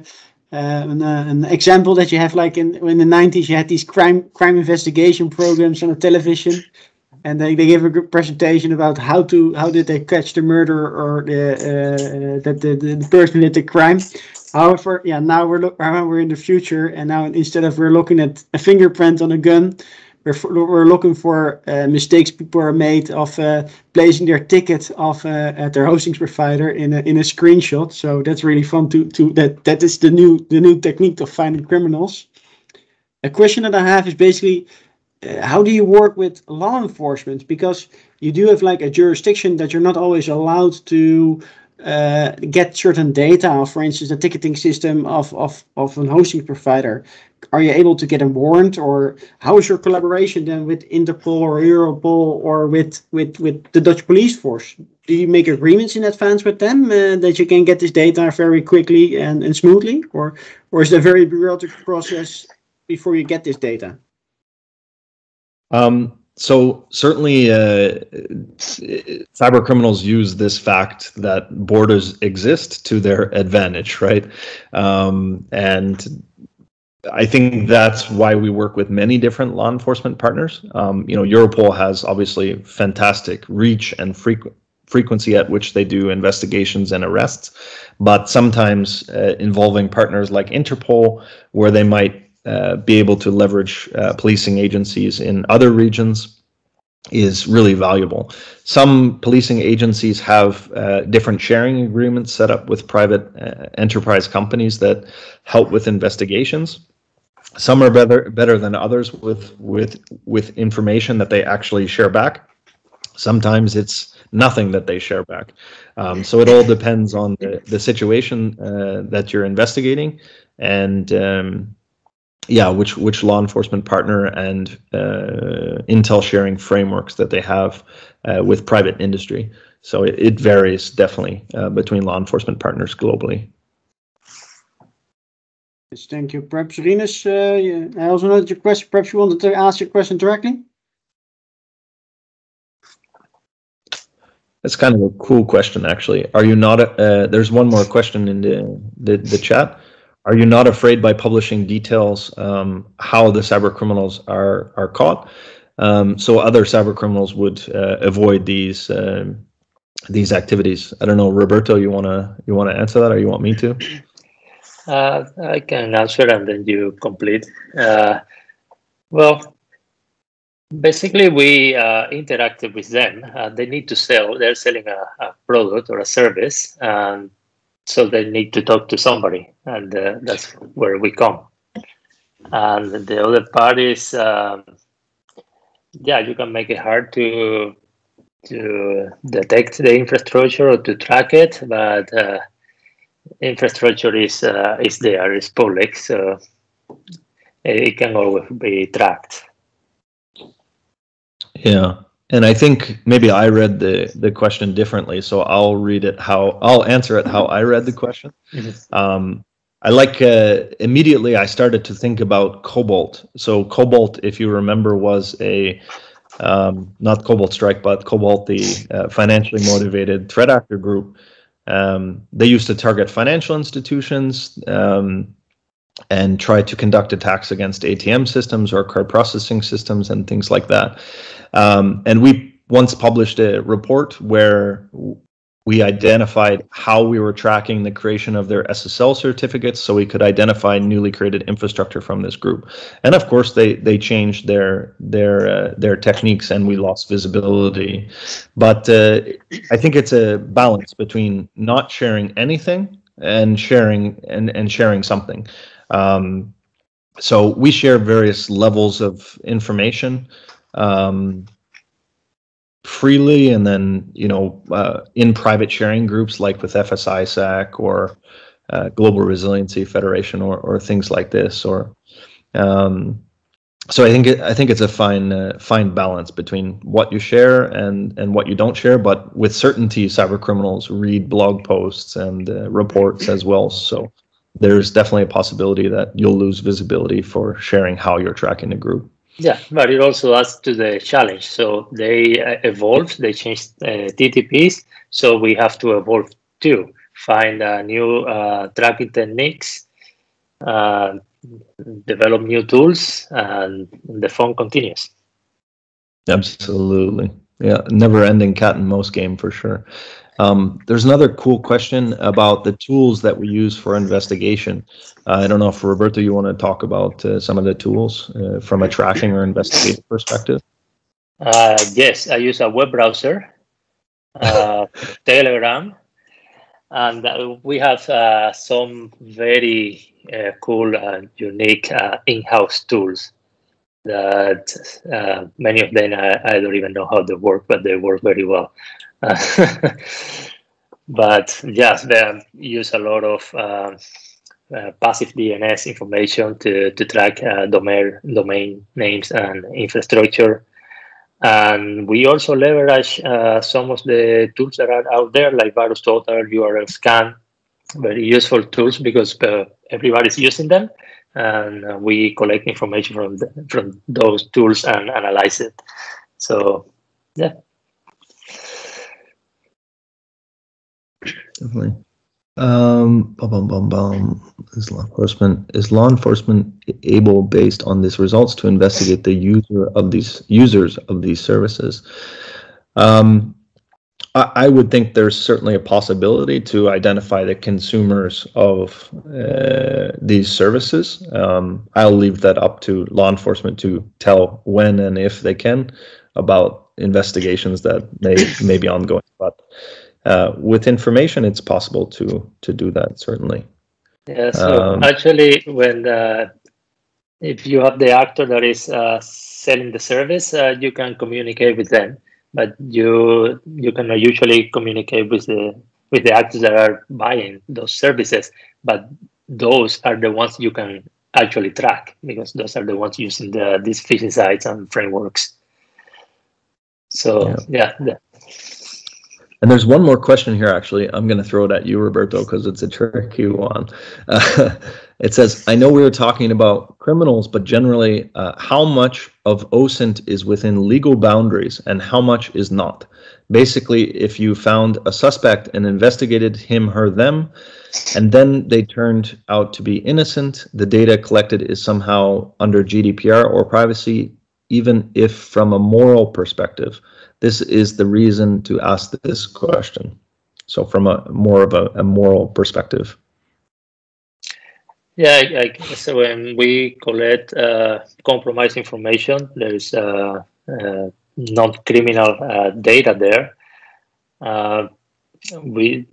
uh, an, an, example that you have like in in the 90s. You had these crime crime investigation programs on the television, and they, they gave a good presentation about how to how did they catch the murderer or the that the, the, the person did the crime. However, yeah, now we're look, we're in the future, and now instead of we're looking at a fingerprint on a gun, we're, we're looking for uh, mistakes people are made of uh, placing their ticket of uh, at their hosting provider in a in a screenshot. So that's really fun to to that that is the new the new technique of finding criminals. A question that I have is basically uh, how do you work with law enforcement because you do have like a jurisdiction that you're not always allowed to uh, get certain data, for instance, the ticketing system of, of, of an hosting provider, are you able to get a warrant or how is your collaboration then with Interpol or Europol or with, with, with the Dutch police force? Do you make agreements in advance with them uh, that you can get this data very quickly and, and smoothly or, or is there a very bureaucratic process before you get this data? Um, so certainly, uh, cyber criminals use this fact that borders exist to their advantage, right? Um, and I think that's why we work with many different law enforcement partners. Um, you know, Europol has obviously fantastic reach and frequency at which they do investigations and arrests, but sometimes uh, involving partners like Interpol, where they might be able to leverage uh, policing agencies in other regions is really valuable. Some policing agencies have uh, different sharing agreements set up with private uh, enterprise companies that help with investigations. Some are better better than others with with with information that they actually share back. Sometimes it's nothing that they share back. Um, so it all depends on the, the situation uh, that you're investigating and um, yeah, which which law enforcement partner and uh, intel sharing frameworks that they have uh, with private industry. So it, it varies definitely uh, between law enforcement partners globally. Yes, thank you. Perhaps Rinus, uh, I also noted your question. Perhaps you wanted to ask your question directly. That's kind of a cool question, actually. Are you not? A, uh, there's one more question in the the, the chat are you not afraid by publishing details um, how the cyber criminals are are caught? Um, so other cyber criminals would uh, avoid these uh, these activities. I don't know, Roberto, you wanna you wanna answer that, or you want me to? Uh, I can answer, and then you complete. Uh, well, basically, we uh, interacted with them. Uh, they need to sell. They're selling a, a product or a service, and so they need to talk to somebody, and uh, that's where we come. And the other part is, um, yeah, you can make it hard to to detect the infrastructure or to track it, but uh, infrastructure is uh, is there, it's public, so it can always be tracked. Yeah, and I think maybe I read the the question differently, so I'll read it how I'll answer it how I read the question. Mm-hmm. Um, I like uh, immediately I started to think about Cobalt. So Cobalt, if you remember, was a um, not Cobalt Strike, but Cobalt, the uh, financially motivated threat actor group. Um, they used to target financial institutions um, and try to conduct attacks against ATM systems or card processing systems and things like that. Um, and we once published a report where we identified how we were tracking the creation of their SSL certificates so we could identify newly created infrastructure from this group. And of course they they changed their their uh, their techniques and we lost visibility. But uh, I think it's a balance between not sharing anything and sharing and and sharing something. Um, so we share various levels of information um, freely, and then you know uh, in private sharing groups like with FS-ISAC or uh, Global Resiliency Federation or or things like this. Or um, so I think I think it's a fine uh, fine balance between what you share and and what you don't share. But with certainty, cyber criminals read blog posts and uh, reports as well. So there's definitely a possibility that you'll lose visibility for sharing how you're tracking the group. Yeah, but it also adds to the challenge. So they uh, evolved, they changed uh, TTPs, so we have to evolve too, find uh, new uh, tracking techniques, uh, develop new tools, and the fun continues. Absolutely. Yeah, never ending cat and mouse game for sure. Um, there's another cool question about the tools that we use for investigation. Uh, I don't know if Roberto, you want to talk about uh, some of the tools uh, from a tracking or investigative perspective. Uh, yes, I use a web browser, uh, [LAUGHS] Telegram, and uh, we have some very cool and unique in-house tools that many of them I, I, don't even know how they work, but they work very well. Uh, [LAUGHS] but yes, they use a lot of uh, uh passive DNS information to, to track uh, domain, domain names and infrastructure. And we also leverage uh, some of the tools that are out there, like Virus VirusTotal, URL Scan, very useful tools because everybody's using them and uh, we collect information from the, from those tools and analyze it. So, yeah. Definitely. Um, bum, bum, bum, bum. Is law enforcement is law enforcement able, based on these results, to investigate the user of these users of these services? Um, I would think there's certainly a possibility to identify the consumers of uh, these services. Um, I'll leave that up to law enforcement to tell when and if they can about investigations that may may be ongoing. But uh, with information, it's possible to to do that certainly. Yeah. So um, actually, when uh, if you have the actor that is uh, selling the service, uh, you can communicate with them but you you can usually communicate with the with the actors that are buying those services but those are the ones you can actually track because those are the ones using the these phishing sites and frameworks so yeah, yeah and there's one more question here, actually. I'm going to throw it at you, Roberto, because it's a tricky one. Uh, [LAUGHS] it says, I know we were talking about criminals, but generally, uh, how much of OSINT is within legal boundaries and how much is not? Basically, if you found a suspect and investigated him, her, them, and then they turned out to be innocent, the data collected is somehow under GDPR or privacy, even if from a moral perspective this is the reason to ask this question. So from a more of a, a moral perspective. Yeah, I, I so when we collect uh, compromised information, there is uh, uh, non-criminal uh, data there. Uh, we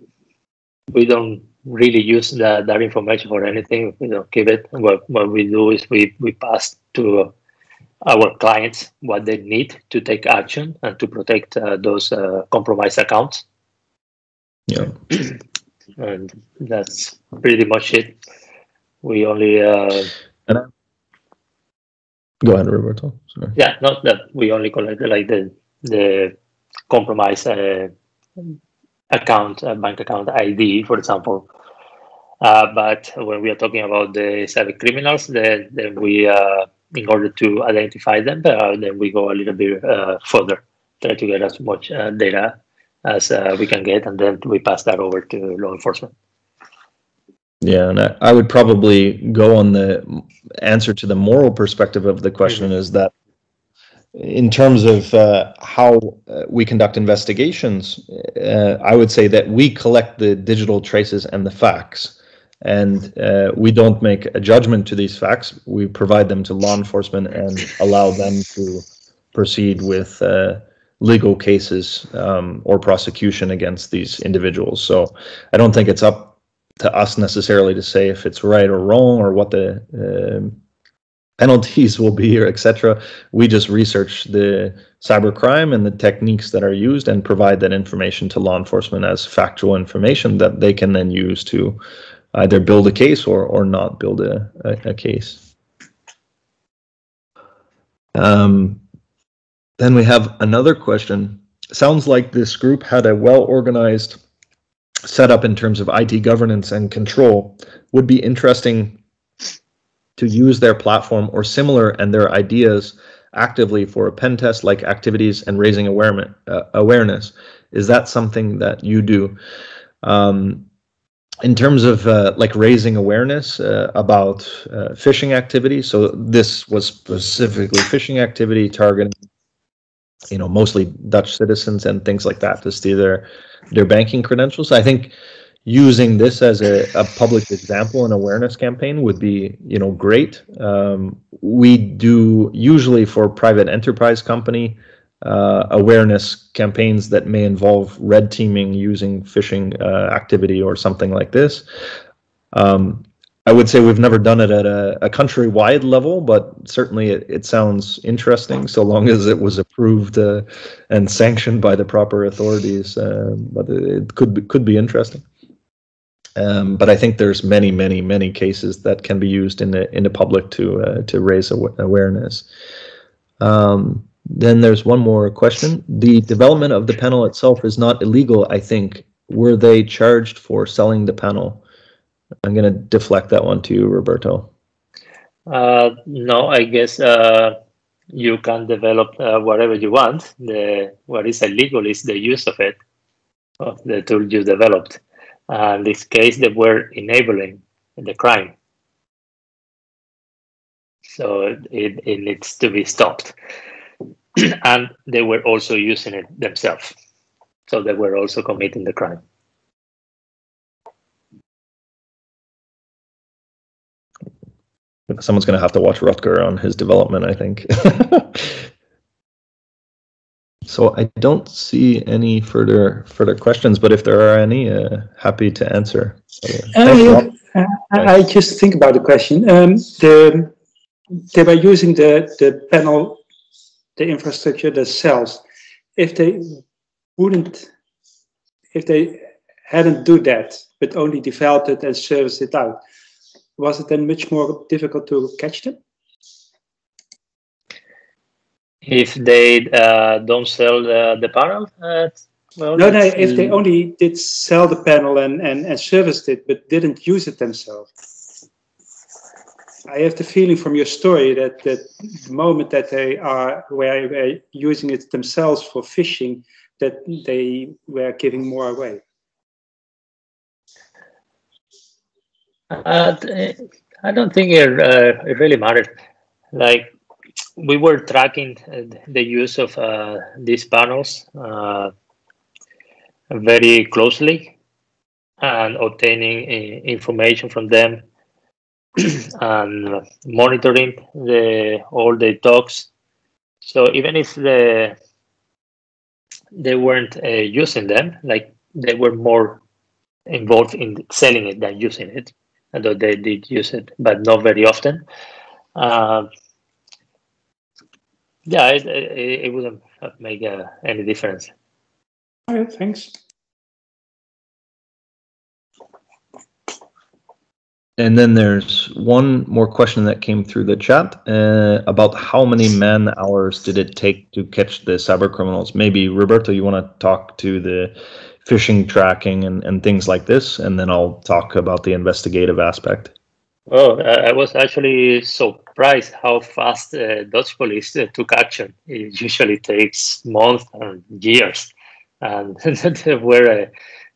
we don't really use that, that information for anything. We don't keep it. What, what we do is we, we pass to our clients what they need to take action and to protect uh, those uh, compromised accounts. Yeah. [CLEARS THROAT] and that's pretty much it. We only. Uh, Go ahead, Roberto. Sorry. Yeah, not that we only collect like the the compromised uh, account, uh, bank account ID, for example. Uh, but when we are talking about the cyber criminals, then, then we uh, in order to identify them. But uh, then we go a little bit uh, further, try to get as much uh, data as uh, we can get, and then we pass that over to law enforcement. Yeah, and I, I would probably go on the answer to the moral perspective of the question mm-hmm. is that in terms of uh, how uh, we conduct investigations, uh, I would say that we collect the digital traces and the facts and uh, we don't make a judgment to these facts. We provide them to law enforcement and allow them to proceed with uh, legal cases um, or prosecution against these individuals. So I don't think it's up to us necessarily to say if it's right or wrong or what the uh, penalties will be or etc. We just research the cybercrime and the techniques that are used and provide that information to law enforcement as factual information that they can then use to either build a case or or not build a, a, a case. Um, then we have another question. Sounds like this group had a well organized setup in terms of IT governance and control. Would be interesting to use their platform or similar and their ideas actively for a pen test like activities and raising awareness. Uh, awareness. Is that something that you do? Um, in terms of uh, like raising awareness uh, about uh, phishing activity, so this was specifically phishing activity targeting you know, mostly Dutch citizens and things like that to steal their their banking credentials. I think using this as a, a public example and awareness campaign would be, you know, great. Um, we do usually for private enterprise company uh, awareness campaigns that may involve red teaming using phishing uh, activity or something like this. Um, I would say we've never done it at a, a countrywide level, but certainly it, it, sounds interesting so long as it was approved uh, and sanctioned by the proper authorities. Uh, but it, could be, could be interesting. Um, but I think there's many, many, many cases that can be used in the in the public to uh, to raise aw awareness. Um, then there's one more question. The development of the panel itself is not illegal. I think. Were they charged for selling the panel? I'm going to deflect that one to you, Roberto. Uh, no, I guess uh, you can develop uh, whatever you want. The what is illegal is the use of it, of the tool you developed. Uh, in this case, they were enabling the crime, so it, it needs to be stopped. [CLEARS THROAT] and they were also using it themselves, so they were also committing the crime. someone's going to have to watch Rutger on his development, I think. [LAUGHS] so I don't see any further further questions, but if there are any, uh, happy to answer. Uh, uh, I just think about the question. Um, the they were using the the panel, the infrastructure, the cells. If they wouldn't, if they hadn't do that, but only developed it and serviced it out, was it then much more difficult to catch them? If they uh, don't sell the, the panel? Uh, well, no, no, if they only did sell the panel and, and, and serviced it, but didn't use it themselves. I have the feeling from your story that, that the moment that they are were using it themselves for phishing, that they were giving more away. Uh, I don't think it, uh, it really mattered. Like we were tracking the use of uh, these panels uh, very closely and obtaining uh, information from them [CLEARS THROAT] and monitoring the all the talks. So even if the they weren't uh, using them, like they were more involved in selling it than using it although they did use it, but not very often. Uh, yeah, it, it, it, wouldn't make uh, any difference. All right, thanks. And then there's one more question that came through the chat uh, about how many man hours did it take to catch the cyber criminals? Maybe Roberto, you want to talk to the phishing tracking and, and things like this, and then I'll talk about the investigative aspect. Oh, I was actually surprised how fast uh, Dutch police uh, took action. It usually takes months and years, and [LAUGHS] they were uh,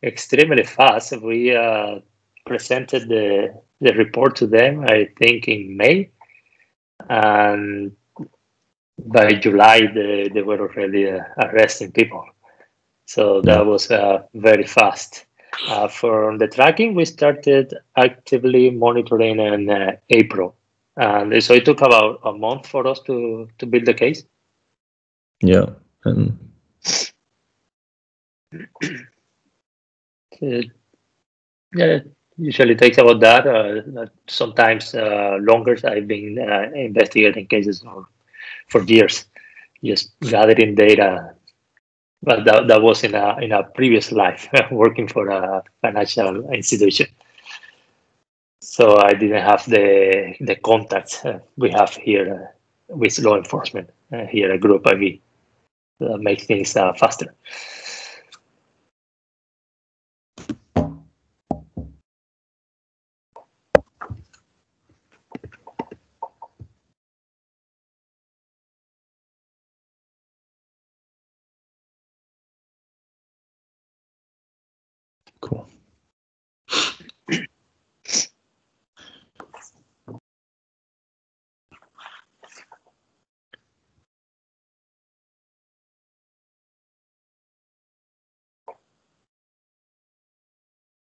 extremely fast. We uh, presented the the report to them, I think, in May, and by July they, they were already uh, arresting people. So that was uh, very fast. Uh, for the tracking, we started actively monitoring in uh, April. And so it took about a month for us to, to build the case. Yeah. And yeah, usually takes about that. Uh, sometimes uh, longer. I've been uh, investigating cases for, for years, just gathering data, but that, that was in a in a previous life [LAUGHS] working for a financial institution so i didn't have the the contacts uh, we have here uh, with law enforcement uh, here at Group-IB that make things faster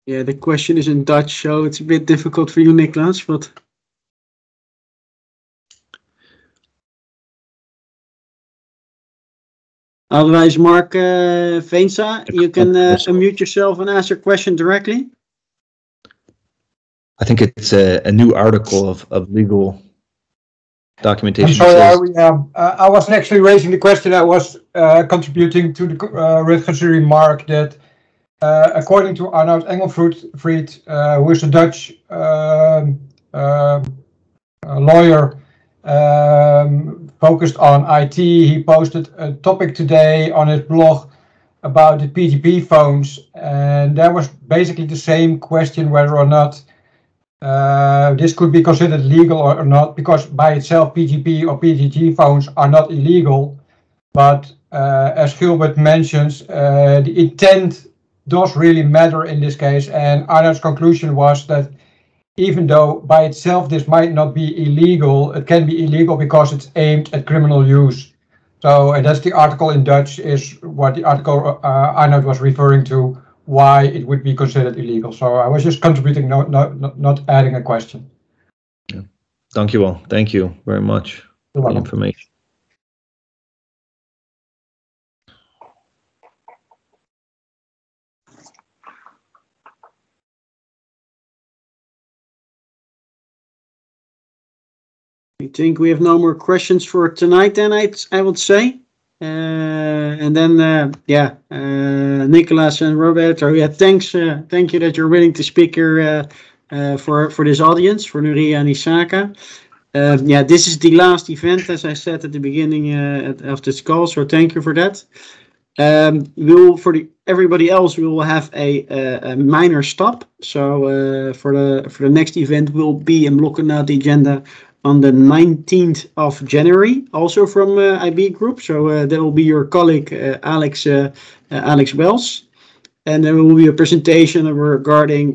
Yeah, the question is in Dutch, so it's a bit difficult for you, Niklas, but. Otherwise, Mark uh, Veensa, you can uh, unmute yourself and ask your question directly. I think it's a, a new article of, of legal documentation. I'm sorry, says- I, um, uh, I wasn't actually raising the question. I was uh, contributing to the uh, Rutgers remark that, uh, according to Arnoud Engelfriet, uh, who is a Dutch uh, lawyer um, focused on IT, he posted a topic today on his blog about the PGP phones, and that was basically the same question whether or not uh, this could be considered legal or, or not, because by itself PGP or PGG phones are not illegal. But uh, as Gilbert mentions, the intent does really matter in this case. And Arnold's conclusion was that even though by itself this might not be illegal, it can be illegal because it's aimed at criminal use. So and that's the article in Dutch is what the article uh, Arnold was referring to why it would be considered illegal. So I was just contributing, not not not, adding a question. Thank you all. Thank you very much You're for the information. I think we have no more questions for tonight then, I, I would say. Uh, and then, uh, yeah, uh, Nicolas and Roberto, yeah, thanks, uh, thank you that you're willing to speak here uh, uh, for, for this audience, for NOREA and ISACA. Yeah, this is the last event, as I said at the beginning of this call, so thank you for that. Um, we will, for the, everybody else, we will have a, a, a minor stop. So uh, for the for the next event, we'll be in blocking out the agenda on the 19th of January, also from uh, IB Group. So uh, that will be your colleague uh, Alex uh, uh, Alex Wells, and there will be a presentation regarding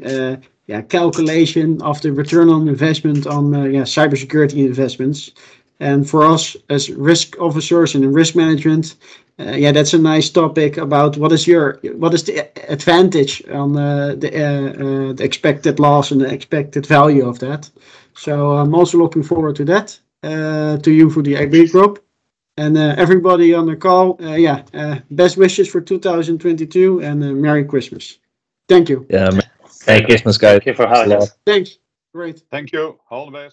yeah calculation of the return on investment on yeah cybersecurity investments. And for us as risk officers and risk management, uh, yeah, that's a nice topic about what is your what is the advantage on uh, the uh, the expected loss and the expected value of that. So I'm also looking forward to that. Uh, to you for the IB group, and uh, everybody on the call. Uh, yeah, uh, best wishes for 2022 and uh, Merry Christmas. Thank you. Yeah, Merry Christmas, guys. Thank you for having Thanks a lot. us. Thanks. Great. Thank you. All the best.